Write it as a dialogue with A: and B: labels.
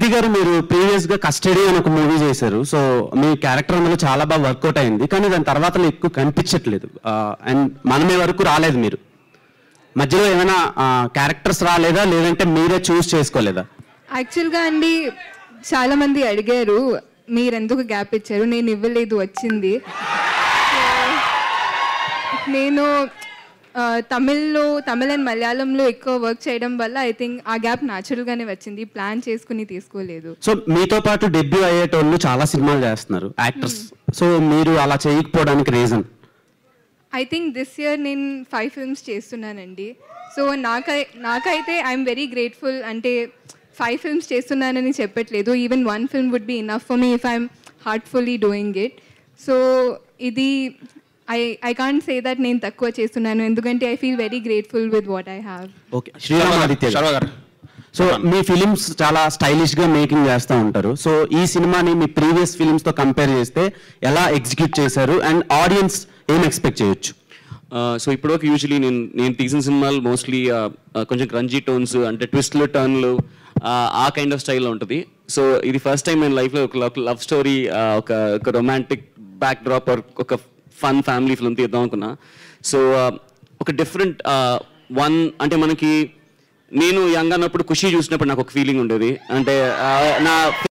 A: శృతి గారు మీరు ప్రీవియస్గా కస్టడీ అని ఒక మూవీ చేశారు. సో మీ క్యారెక్టర్ అందులో చాలా బాగా వర్కౌట్ అయింది. కానీ దాని తర్వాత ఎక్కువ కనిపించట్లేదు. అండ్ మనమే వరకు రాలేదు మీరు. మధ్యలో ఏమైనా క్యారెక్టర్స్ రాలేదా? లేదంటే మీరే చూస్ చేసుకోలేదా?
B: యాక్చువల్గా అండి చాలా మంది అడిగారు మీరెందుకు గ్యాప్ ఇచ్చారు? నేను ఇవ్వలేదు వచ్చింది. నేను తమిళ్ళో తమిళ్ అండ్ మలయాళంలో ఎక్కువ వర్క్ చేయడం వల్ల ఐ థింక్ ఆ గ్యాప్ న్యాచురల్గానే వచ్చింది. ప్లాన్ చేసుకుని తీసుకోలేదు.
A: సో మీతో పాటు డెబ్యూ అయ్యేటోళ్ళు చాలా సినిమాలు చేస్తున్నారు యాక్టర్స్ సో మీరు అలా చేయకపోవడానికి reason
B: I think this year నేను ఫైవ్ ఫిల్మ్స్ చేస్తున్నానండి. సో నాకై నాకైతే ఐఎమ్ వెరీ గ్రేట్ఫుల్ అంటే ఫైవ్ ఫిల్మ్స్ చేస్తున్నానని చెప్పట్లేదు. Even one film would be enough for me if I'm heartfully doing it so ఇది I I can't say that నేను తక్కువ చేస్తున్నాను. ఎందుకంటే I feel very grateful with what I have
A: okay Sriramaditya
C: Sharma గారు.
A: So మీ films చాలా స్టైలిష్గా making చేస్తూ ఉంటారు. సో ఈ సినిమాని మీ ప్రీవియస్ ఫిలిమ్స్తో కంపేర్ చేస్తే ఎలా ఎగ్జిక్యూట్ చేశారు? అండ్ ఆడియన్స్ ఏం ఎక్స్పెక్ట్ చేయొచ్చు?
D: సో ఇప్పటివరకు యూజువలీ నేను నేను తీసిన సినిమాలు మోస్ట్లీ కొంచెం క్రంజీ టోన్స్ అంటే ట్విస్ట్లు టర్న్లు ఆ కైండ్ ఆఫ్ స్టైల్లో ఉంటుంది. సో ఇది ఫస్ట్ టైం నేను లైఫ్లో ఒక లవ్ స్టోరీ ఒక ఒక రొమాంటిక్ బ్యాక్ డ్రాప్ ఒక ఫన్ ఫ్యామిలీ ఫిల్మ్ తీద్దాం అనుకున్నా. సో uh, ఒక డిఫరెంట్ వన్ uh, అంటే మనకి నేను యంగ్ అన్నప్పుడు ఖుషి చూసినప్పుడు నాకు ఒక ఫీలింగ్ ఉండేది. అంటే uh, నా